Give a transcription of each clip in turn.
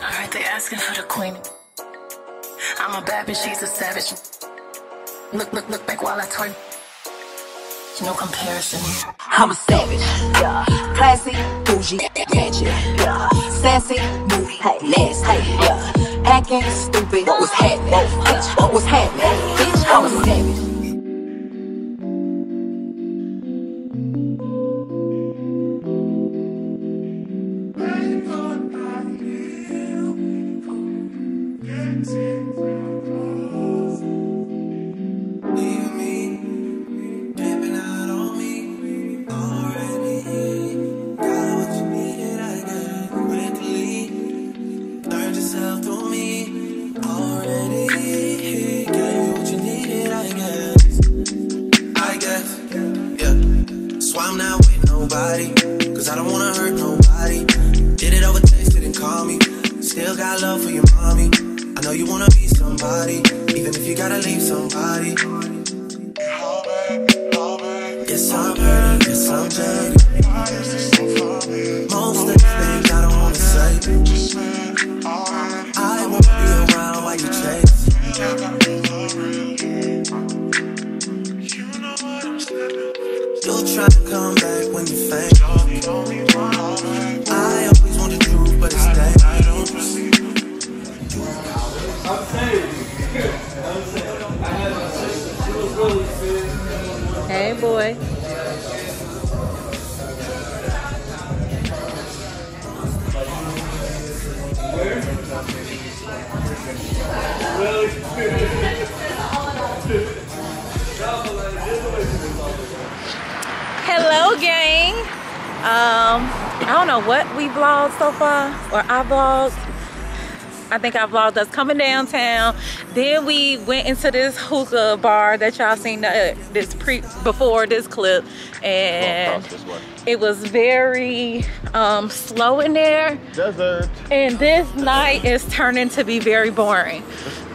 Alright, they asking for the queen. I'm a bad bitch, she's a savage. Look, look, look back while I twerk. No comparison. I'm a savage, yeah. Classy, bougie, ratchet, yeah. Sassy, moody, nasty, yeah. Acting stupid, what was happening? Bitch, what was happening? Bitch, I'm a savage. Nobody. Cause I don't wanna hurt nobody. Did it over text, didn't call me. Still got love for your mommy. I know you wanna be somebody, even if you gotta leave somebody. Yes, I'm hurt, yes, I'm jaded. Most of the things I don't wanna say. I what we vlogged so far, or I vlogged. I think I vlogged us coming downtown. Then we went into this hookah bar that y'all seen uh, this pre before this clip, and it was very um, slow in there. Desert. And this night is turning to be very boring.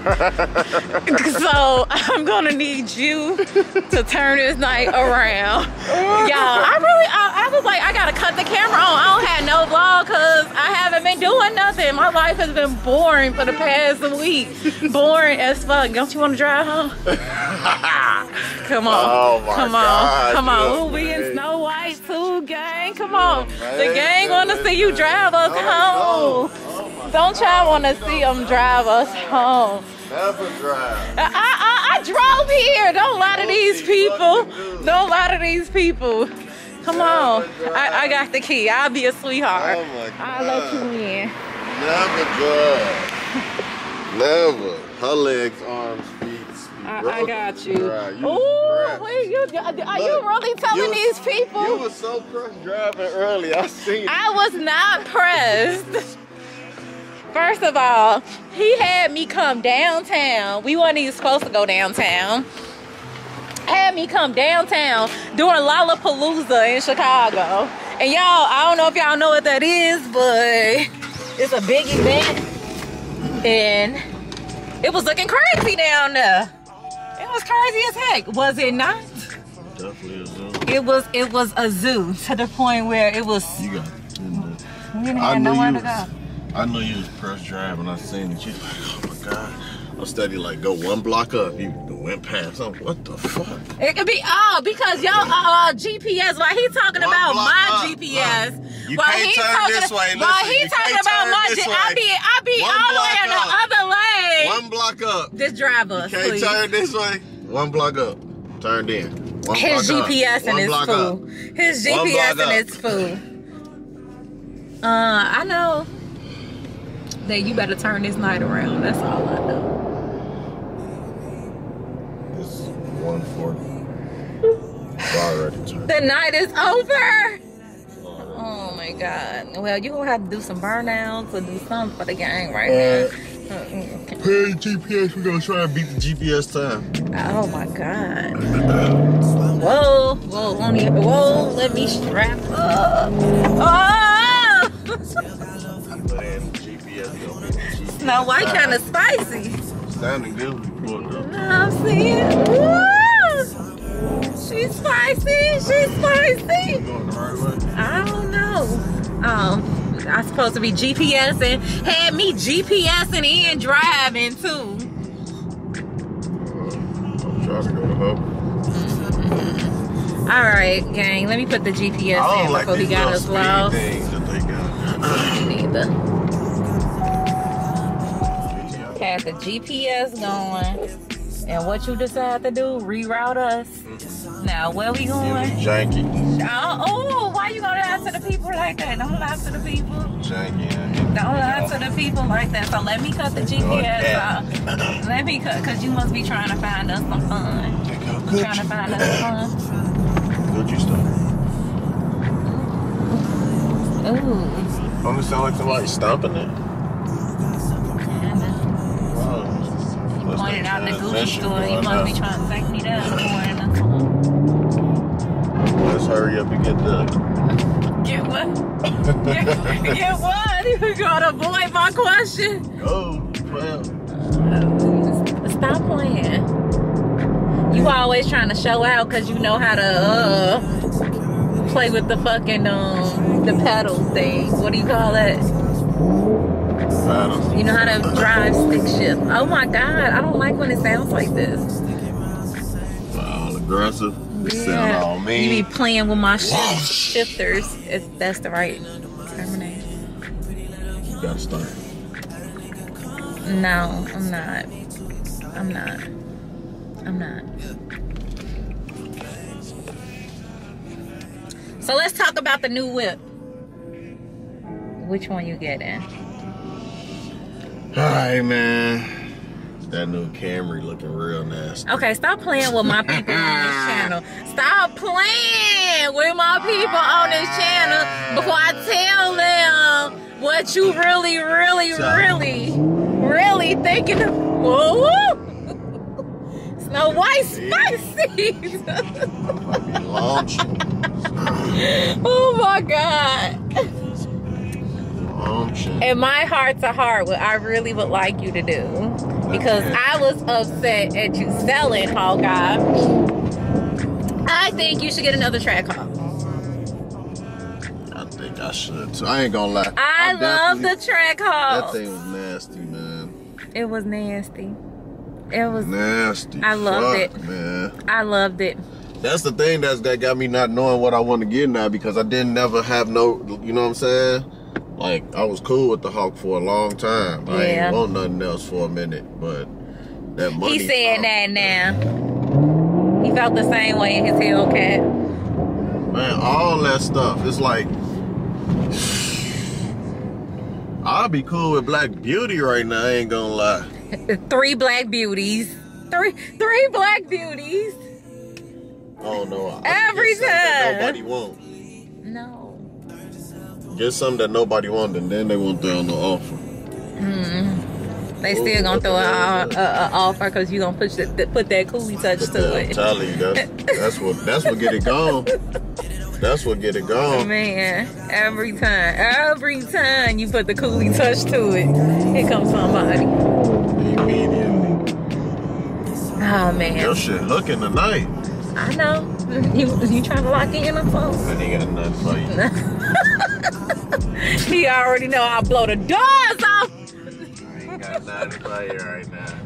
so I'm gonna need you to turn this night around. Y'all, I really, I, I, was like, I gotta cut the camera on. I don't have no vlog because I haven't been doing nothing. My life has been boring for the past week. Boring as fuck. Don't you wanna drive home? Come on. Oh Come on. Come on. Ooh, we in. Snow White too, gang. Come on. man. The gang wanna see you drive us Oh, home. Don't y'all wanna see them drive us home. Never drive. I, I, I drove here. Don't lie to these people. what you do. Don't lie to these people. Come on. I, I got the key. I'll be a sweetheart. Oh my I'll let you in. Never drive. Never. Her legs, arms, feet. I, I got you. drive. You Ooh, wait, you, are you really telling you- these people? You were so pressed driving early. I seen it. I was not pressed. First of all, he had me come downtown. We weren't even supposed to go downtown. Had me come downtown during Lollapalooza in Chicago. And y'all, I don't know if y'all know what that is, but it's a big event. And it was looking crazy down there. It was crazy as heck. Was it not? Definitely a zoo. It was it was a zoo to the point where it was You got. we didn't I have nowhere to go. I know you was pressed driving. And I seen it. You like, oh my god. I'm steady like go one block up. You went past. I'm what the fuck? It could be oh because y'all uh, uh, GPS. While he talking One about my up, GPS. look. You while can't he turn talking, this way, While he you talking about my this G, I be I be One all the way in the other lane. One block up. Just drive us, Can't please. turn this way. One block up. Turned in. One His up. GPS and his fool. His GPS and up. his fool. Uh, I know that you better turn this night around. That's all I know. It's 140. Already turned. The night is over. Oh my god. Well, you gonna have to do some burnouts or do something for the gang right Uh, now. Okay. Hey GPS, we're gonna try and beat the GPS time. Oh my god. Whoa, whoa, whoa, let me strap up. Oh! GPS. Snow White kind of spicy. Standing good. we pulled up. No, I'm seeing. Woo! She's spicy. She's spicy. Right. I don't know. Um, I supposed to be GPSing, had me GPSing and driving too. I'm trying to go to. All right, gang. Let me put the GPS in like before he got us lost. things that they got. Had the GPS going, and what you decide to do? Reroute us. Now where we going? janky. Oh, oh, why you gonna lie to the people like that? Don't lie to the people. Janky. Don't lie to the people like that. So let me cut the GPS off. Let me cut, cause you must be trying to find us some fun. You trying to find us some fun. Gucci stuff. Ooh. Don't it sound like somebody stomping it? Pointed out the Gucci store. You must be trying to take me. Pouring. Let's hurry up and get the. Get what? Get, get what? You gotta avoid my question. Oh, well. Stop playing. You always trying to show out because you know how to uh, play with the fucking um the pedal thing. What do you call it? Paddle. You know how to drive stick shift. Oh my god, I don't like when it sounds like this. All aggressive. It sound all You be playing with my shift, shifters if that's the right termination. You gotta start. No, I'm not. I'm not. I'm not. So let's talk about the new whip. Which one you getting? Alright, man. That new Camry looking real nasty. Okay, stop playing with my people on this channel. Stop playing with my people on this channel before I tell them what you really, really, really, really thinking of. Whoa. Snow White spicy. Might be launching. oh my God. Launching. In my heart to heart, what I really would like you to do, because I was upset at you selling Hawkeye. I think you should get another Trackhawk. I think I should too. I ain't gonna lie. I love the track That thing was nasty, man. It was nasty. It was. Nasty. I loved Fuck, it. man. I loved it. That's the thing that's that got me not knowing what I want to get now because I didn't never have no, you know what I'm saying? Like I was cool with the Hawk for a long time. I Yeah. ain't want nothing else for a minute, but that money. He said talk, that now. He felt the same way in his Hellcat. Man, all that stuff. It's like I'll be cool with Black Beauty right now. I ain't gonna lie. Three black beauties. Three, three black beauties. Oh no. I Every get something that time. Nobody want. Get something that nobody wanted, and then they won't throw on the offer. Hmm. They oh, still gonna throw a, a, a offer because you gonna push the, put that Koolie touch But to it. you, that's that's what that's what get it gone. That's what get it gone. Man, every time, every time you put the Koolie touch to it, here comes somebody. Immediately. Oh man, Your shit hooking tonight. I know. You you trying to lock in or something? I ain't got nothing for you. He already know I'll blow the doors off. I ain't got nothing for you right now.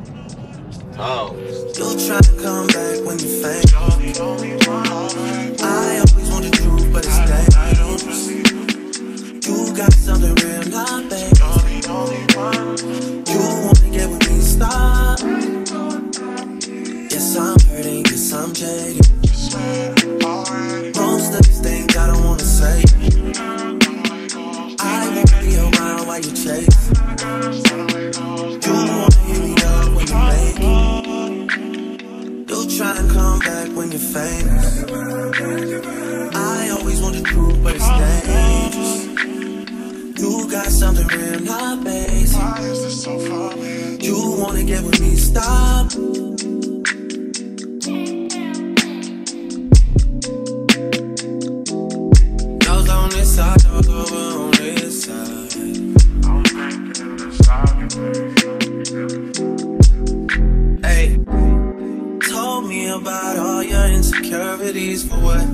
Oh, You try to come back when you faint. I always want the truth, but it's dangerous. You got something real, not fake. You wanna get with me, stop. Yes, I'm hurting, yes, I'm jaded. Most of these things I don't wanna say. I won't be around while you chase. You wanna hear me up when you make. You try to come back when you're famous. Those on this side, those over on this side. Hey, told me about all your insecurities for what?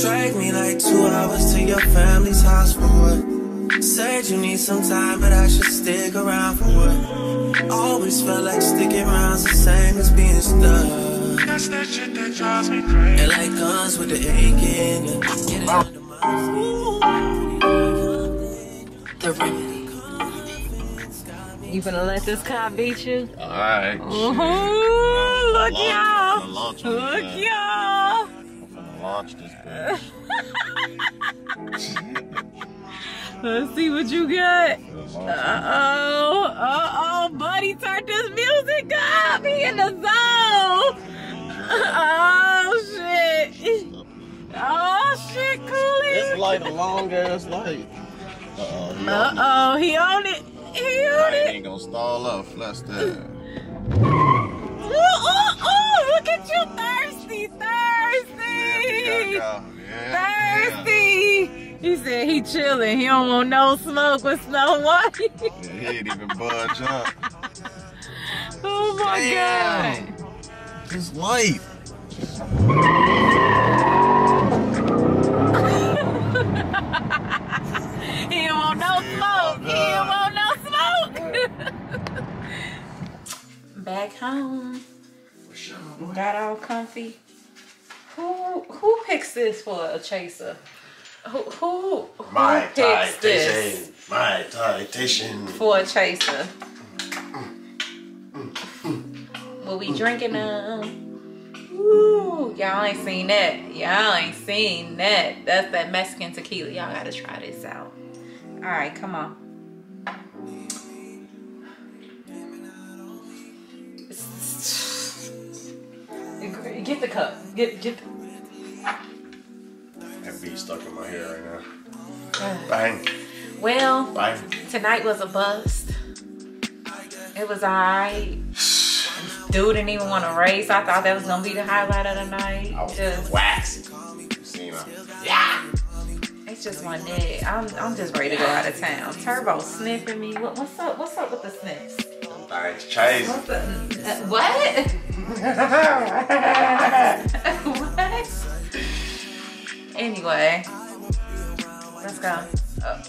Drag me like two hours to your family's house for what? Said you need some time, but I should stick around for what? Always felt like sticking around's the same as being stuck. That's that shit that drives me crazy. And like guns with the aching, yeah. get it The remedy. You gonna let this cop beat you? Alright. Ooh, look Launch- y'all. Look that. y'all. I'm gonna launch this bitch. Let's see what you got. Uh oh, uh oh, buddy, turn this Koolie. light a long ass light. Uh oh. He, Uh oh, he on it. He it. on He it. ain't gonna stall up. Flash that. Oh, oh, oh, look at you, thirsty, thirsty. Yeah, yeah. Thirsty. He said he chilling. He don't want no smoke with Snow White. Yeah, he ain't even budge up. oh my Damn. god. This light. Smoke. He don't want no smoke. Back home. Got all comfy. Who who picks this for a chaser? Who who, who My picks this. My citation. for a chaser? What we drinking um? Ooh, y'all ain't seen that. Y'all ain't seen that. That's that Mexican tequila. Y'all gotta try this out. All right, come on. Get the cup. Get get. The... That beat stuck in my hair right now. Bang. Well, Bang. tonight was a bust. It was alright. Dude didn't even want to race. I thought that was gonna be the highlight of the night. I was Just, waxy. You seen her? Yeah. it's just my day. I'm, I'm just ready to go out of town. Turbo sniffing me. What, what's up? What's up with the sniffs? Thanks, Chase. What's up? Uh, what? What? Anyway, let's go. Uh,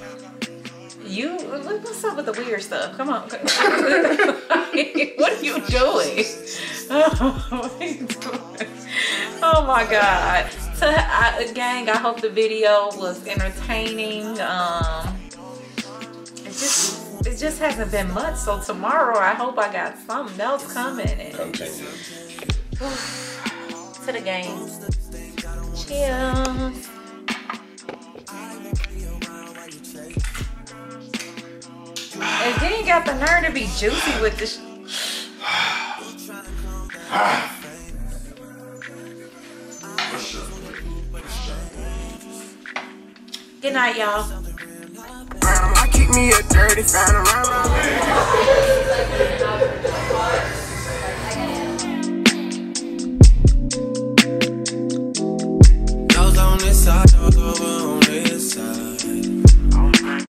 you, what's up with the weird stuff? Come on. what are you doing? Oh my God. So, I, gang, I hope the video was entertaining. Um, it just, it just hasn't been much. So tomorrow, I hope I got something else coming. And Continue. to the game. Cheers. And then you got the nerve to be juicy with this. Good night, y'all. Me a dirty around.